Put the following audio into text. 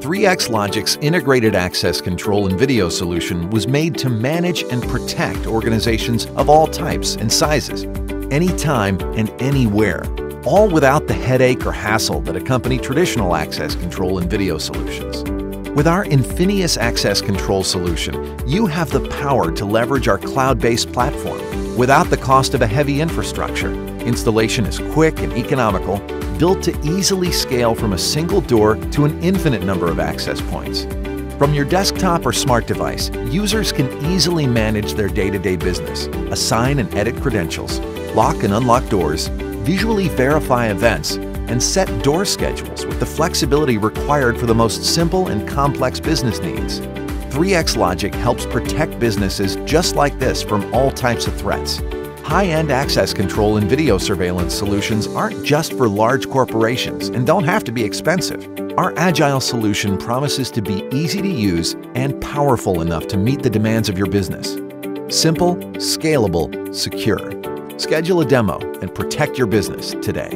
3X Logic's integrated access control and video solution was made to manage and protect organizations of all types and sizes, anytime and anywhere, all without the headache or hassle that accompany traditional access control and video solutions. With our infinias Access Control solution, you have the power to leverage our cloud-based platform without the cost of a heavy infrastructure. Installation is quick and economical, built to easily scale from a single door to an infinite number of access points. From your desktop or smart device, users can easily manage their day-to-day business, assign and edit credentials, lock and unlock doors, visually verify events, and set door schedules with the flexibility required for the most simple and complex business needs. 3X Logic helps protect businesses just like this from all types of threats. High-end access control and video surveillance solutions aren't just for large corporations and don't have to be expensive. Our agile solution promises to be easy to use and powerful enough to meet the demands of your business. Simple, scalable, secure. Schedule a demo and protect your business today.